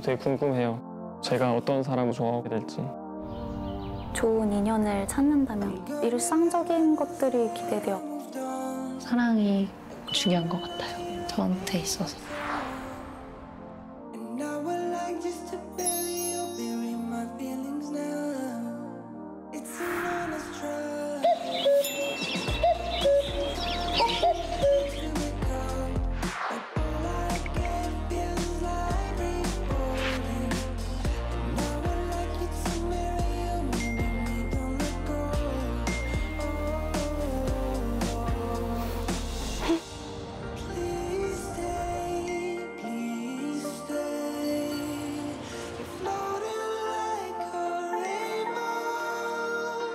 되게 궁금해요. 제가 어떤 사람을 좋아하게 될지. 좋은 인연을 찾는다면 일상적인 것들이 기대돼요. 사랑이 중요한 것 같아요. 저한테 있어서.